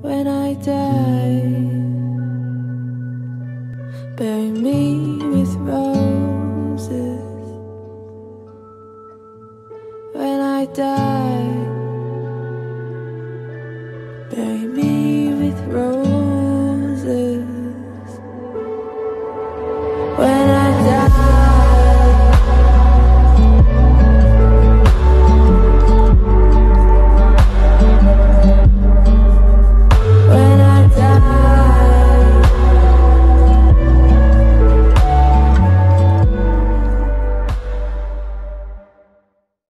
when I die. Bury me with roses when I die. Bury me with roses when I